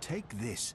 Take this.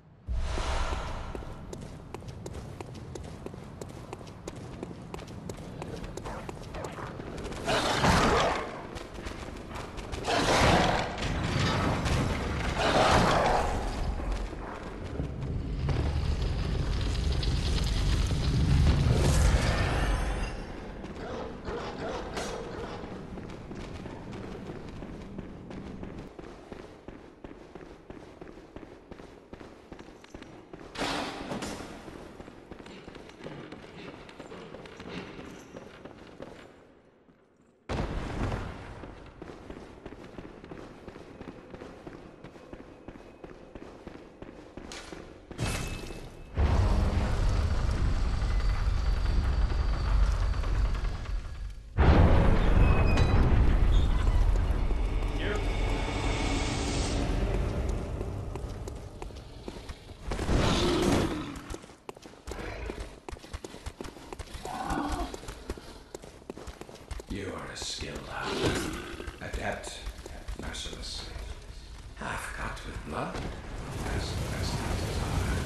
You are a skilled hunter, adept, merciless, half cut with blood, as the best hunters are.